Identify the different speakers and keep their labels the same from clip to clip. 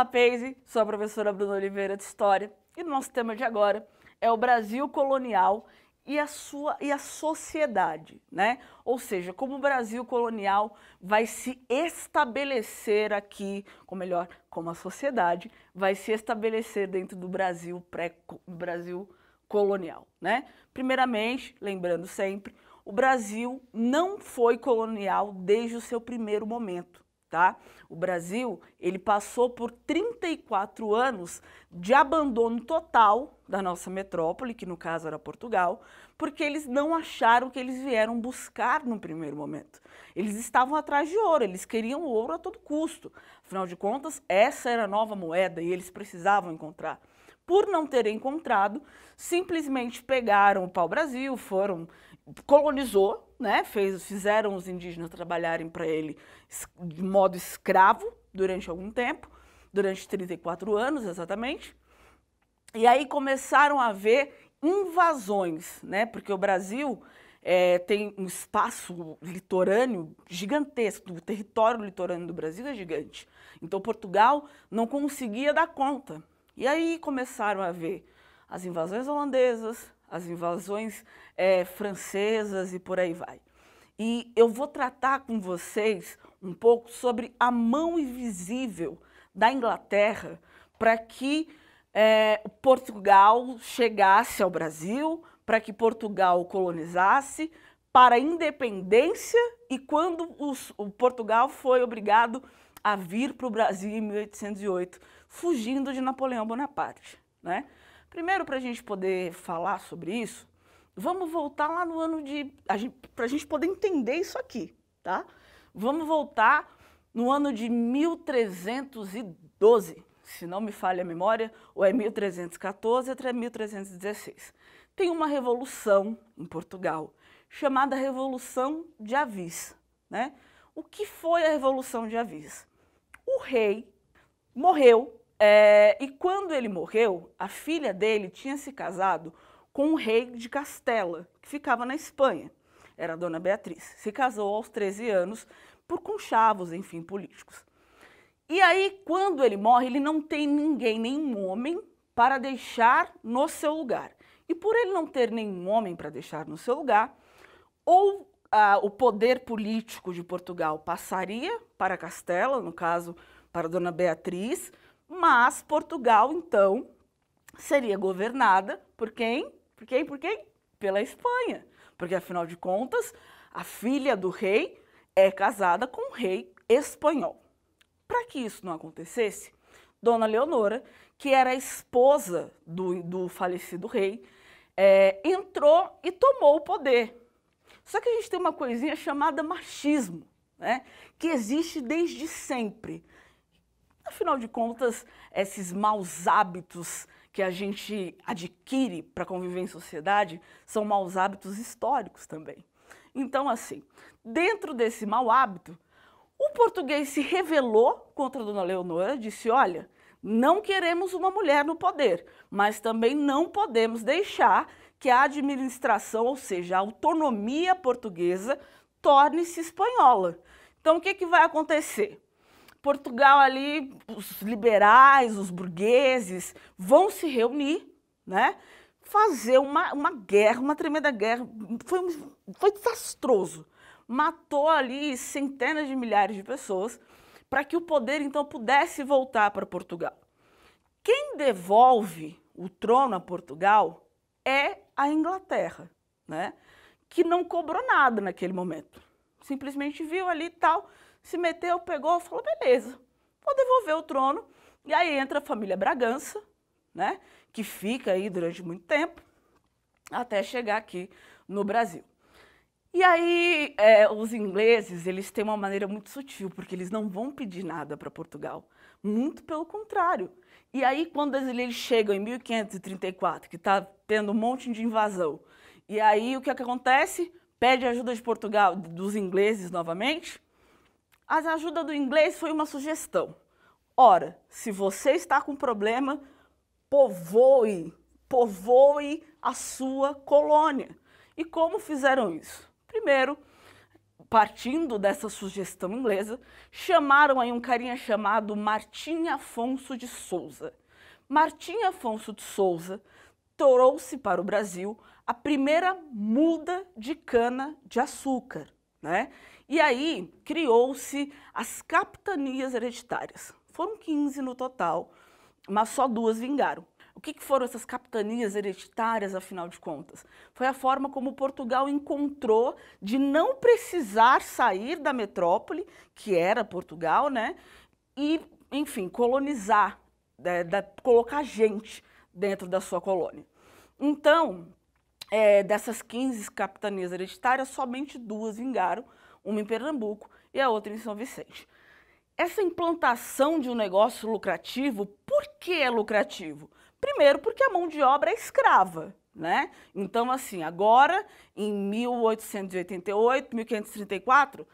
Speaker 1: Rapaze, sou a professora Bruna Oliveira de História e nosso tema de agora é o Brasil colonial e a sua e a sociedade, né? Ou seja, como o Brasil colonial vai se estabelecer aqui, ou melhor, como a sociedade vai se estabelecer dentro do Brasil pré Brasil colonial, né? Primeiramente, lembrando sempre, o Brasil não foi colonial desde o seu primeiro momento tá? O Brasil, ele passou por 34 anos de abandono total da nossa metrópole, que no caso era Portugal, porque eles não acharam que eles vieram buscar no primeiro momento. Eles estavam atrás de ouro, eles queriam ouro a todo custo. Afinal de contas, essa era a nova moeda e eles precisavam encontrar. Por não terem encontrado, simplesmente pegaram o pau-brasil, foram colonizou, né? Fez, fizeram os indígenas trabalharem para ele de modo escravo durante algum tempo, durante 34 anos exatamente. E aí começaram a haver invasões, né? Porque o Brasil é, tem um espaço litorâneo gigantesco, o território litorâneo do Brasil é gigante. Então Portugal não conseguia dar conta. E aí começaram a haver as invasões holandesas, as invasões é, francesas e por aí vai. E eu vou tratar com vocês um pouco sobre a mão invisível da Inglaterra para que é, Portugal chegasse ao Brasil, para que Portugal colonizasse, para a independência e quando os, o Portugal foi obrigado a vir para o Brasil em 1808, fugindo de Napoleão Bonaparte. Né? Primeiro, para a gente poder falar sobre isso, vamos voltar lá no ano de. Para a gente poder entender isso aqui, tá? Vamos voltar no ano de 1312, se não me falha a memória, ou é 1314 até 1316. Tem uma revolução em Portugal, chamada Revolução de Avis. Né? O que foi a Revolução de Avis? O rei morreu é, e quando ele morreu, a filha dele tinha se casado com o rei de Castela, que ficava na Espanha. Era a dona Beatriz. Se casou aos 13 anos por conchavos, enfim, políticos. E aí, quando ele morre, ele não tem ninguém, nenhum homem, para deixar no seu lugar. E por ele não ter nenhum homem para deixar no seu lugar, ou ah, o poder político de Portugal passaria para Castela, no caso, para dona Beatriz, mas Portugal, então, seria governada por quem? Por quem? Por quem? Pela Espanha. Porque, afinal de contas, a filha do rei é casada com um rei espanhol. Para que isso não acontecesse, Dona Leonora, que era a esposa do, do falecido rei, é, entrou e tomou o poder. Só que a gente tem uma coisinha chamada machismo, né, que existe desde sempre. Afinal de contas, esses maus hábitos que a gente adquire para conviver em sociedade são maus hábitos históricos também. Então, assim, dentro desse mau hábito, o português se rebelou contra a Dona Leonora, disse: olha, não queremos uma mulher no poder, mas também não podemos deixar que a administração, ou seja, a autonomia portuguesa, torne-se espanhola. Então, o que, que vai acontecer? Portugal ali, os liberais, os burgueses vão se reunir, né? Fazer uma, uma guerra, uma tremenda guerra. Foi, foi desastroso. Matou ali centenas de milhares de pessoas para que o poder então pudesse voltar para Portugal. Quem devolve o trono a Portugal é a Inglaterra, né? Que não cobrou nada naquele momento. Simplesmente viu ali tal se meteu, pegou, falou, beleza, vou devolver o trono. E aí entra a família Bragança, né, que fica aí durante muito tempo, até chegar aqui no Brasil. E aí é, os ingleses, eles têm uma maneira muito sutil, porque eles não vão pedir nada para Portugal, muito pelo contrário. E aí quando eles chegam em 1534, que está tendo um monte de invasão, e aí o que, é que acontece? Pede ajuda de Portugal, dos ingleses novamente, a ajuda do inglês foi uma sugestão. Ora, se você está com problema, povoe, povoe a sua colônia. E como fizeram isso? Primeiro, partindo dessa sugestão inglesa, chamaram aí um carinha chamado Martim Afonso de Souza. Martim Afonso de Souza trouxe para o Brasil a primeira muda de cana de açúcar, né? E aí criou-se as capitanias hereditárias. Foram 15 no total, mas só duas vingaram. O que, foram essas capitanias hereditárias, afinal de contas? Foi a forma como Portugal encontrou de não precisar sair da metrópole, que era Portugal, né? E, enfim, colonizar, né, da, colocar gente dentro da sua colônia. Então, é, dessas 15 capitanias hereditárias, somente duas vingaram, uma em Pernambuco e a outra em São Vicente. Essa implantação de um negócio lucrativo, por que é lucrativo? Primeiro, porque a mão de obra é escrava, né? Então, assim, agora, em 1888, 1534,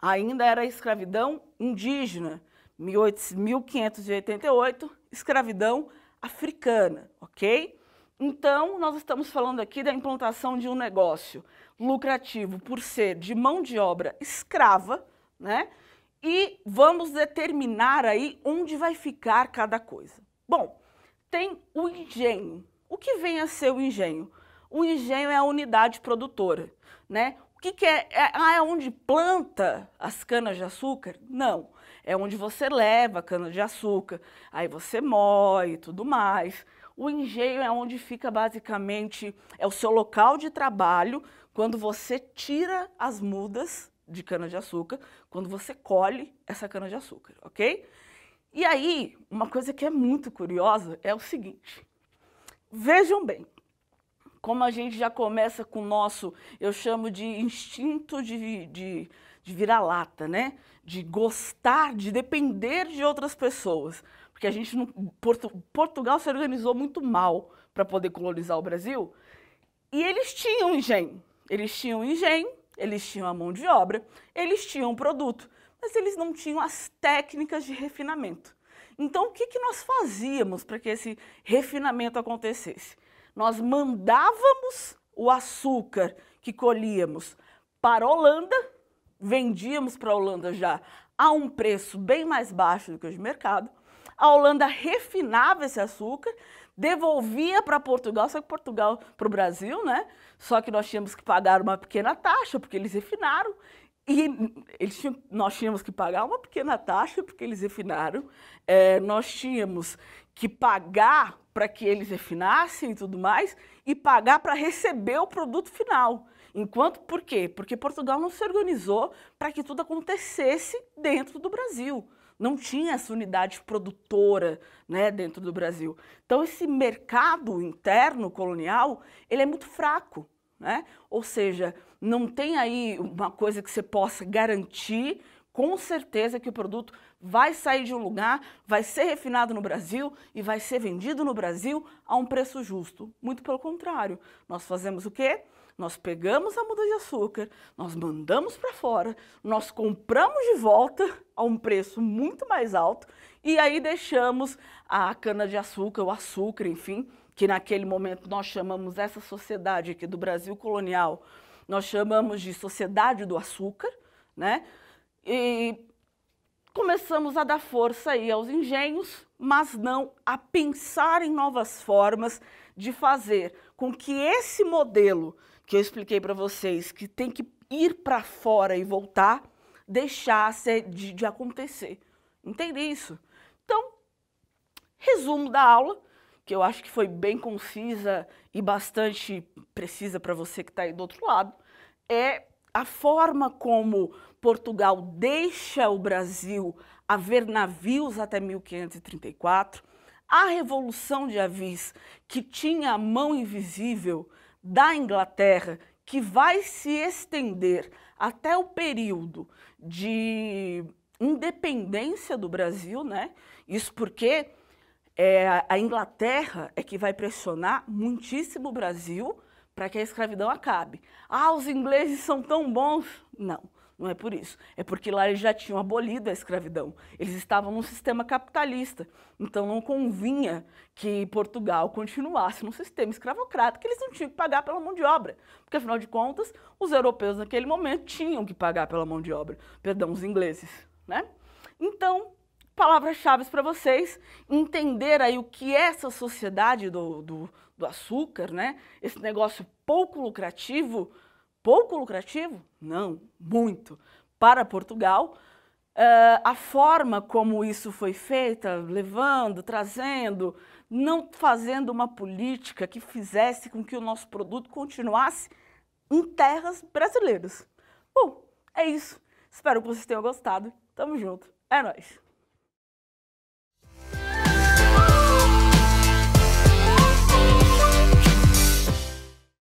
Speaker 1: ainda era escravidão indígena. 1588, escravidão africana, ok? Então, nós estamos falando aqui da implantação de um negócio lucrativo por ser de mão de obra escrava, né? E vamos determinar aí onde vai ficar cada coisa. Bom, tem o engenho. O que vem a ser o engenho? O engenho é a unidade produtora, né? O que, que é? é? Ah, é onde planta as canas de açúcar? Não. É onde você leva a cana de açúcar, aí você moe e tudo mais. O engenho é onde fica basicamente, é o seu local de trabalho quando você tira as mudas de cana de açúcar, quando você colhe essa cana de açúcar, ok? E aí, uma coisa que é muito curiosa é o seguinte. Vejam bem, como a gente já começa com o nosso, eu chamo de instinto de, de, de vira-lata, né? De gostar, de depender de outras pessoas. Porque a gente, não, Porto, Portugal se organizou muito mal para poder colonizar o Brasil. E eles tinham engenho. Eles tinham engenho, eles tinham a mão de obra, eles tinham o produto mas eles não tinham as técnicas de refinamento. Então, o que, que nós fazíamos para que esse refinamento acontecesse? Nós mandávamos o açúcar que colhíamos para a Holanda, vendíamos para a Holanda já a um preço bem mais baixo do que o de mercado. A Holanda refinava esse açúcar, devolvia para Portugal, só que Portugal para o Brasil, né? Só que nós tínhamos que pagar uma pequena taxa, porque eles refinaram, e eles tinham, nós tínhamos que pagar uma pequena taxa, porque eles refinaram, é, nós tínhamos que pagar para que eles refinassem e tudo mais, e pagar para receber o produto final. Enquanto, por quê? Porque Portugal não se organizou para que tudo acontecesse dentro do Brasil. Não tinha essa unidade produtora né, dentro do Brasil. Então, esse mercado interno colonial, ele é muito fraco. Né? Ou seja, não tem aí uma coisa que você possa garantir com certeza que o produto vai sair de um lugar, vai ser refinado no Brasil e vai ser vendido no Brasil a um preço justo. Muito pelo contrário, nós fazemos o quê? Nós pegamos a muda de açúcar, nós mandamos para fora, nós compramos de volta a um preço muito mais alto e aí deixamos a cana de açúcar, o açúcar, enfim, que naquele momento nós chamamos essa sociedade aqui do Brasil colonial, nós chamamos de sociedade do açúcar, né? E começamos a dar força aí aos engenhos, mas não a pensar em novas formas de fazer com que esse modelo que eu expliquei para vocês, que tem que ir para fora e voltar, deixasse de, de acontecer. Entende isso? Então, resumo da aula, que eu acho que foi bem concisa e bastante precisa para você que está aí do outro lado, é a forma como Portugal deixa o Brasil haver navios até 1534, a Revolução de Avis, que tinha a mão invisível da Inglaterra, que vai se estender até o período de independência do Brasil, né? Isso porque é, a Inglaterra é que vai pressionar muitíssimo o Brasil para que a escravidão acabe. Ah, os ingleses são tão bons. Não, Não é por isso. É porque lá eles já tinham abolido a escravidão. Eles estavam num sistema capitalista. Então não convinha que Portugal continuasse num sistema escravocrata, que eles não tinham que pagar pela mão de obra. Porque, afinal de contas, os europeus naquele momento tinham que pagar pela mão de obra. Perdão, os ingleses. Né? Então, palavras-chave para vocês, entender aí o que é essa sociedade do, do, do açúcar, né? esse negócio pouco lucrativo, pouco lucrativo? Não, muito. Para Portugal, uh, a forma como isso foi feita, levando, trazendo, não fazendo uma política que fizesse com que o nosso produto continuasse em terras brasileiras. Bom, é isso. Espero que vocês tenham gostado. Tamo junto. É nóis.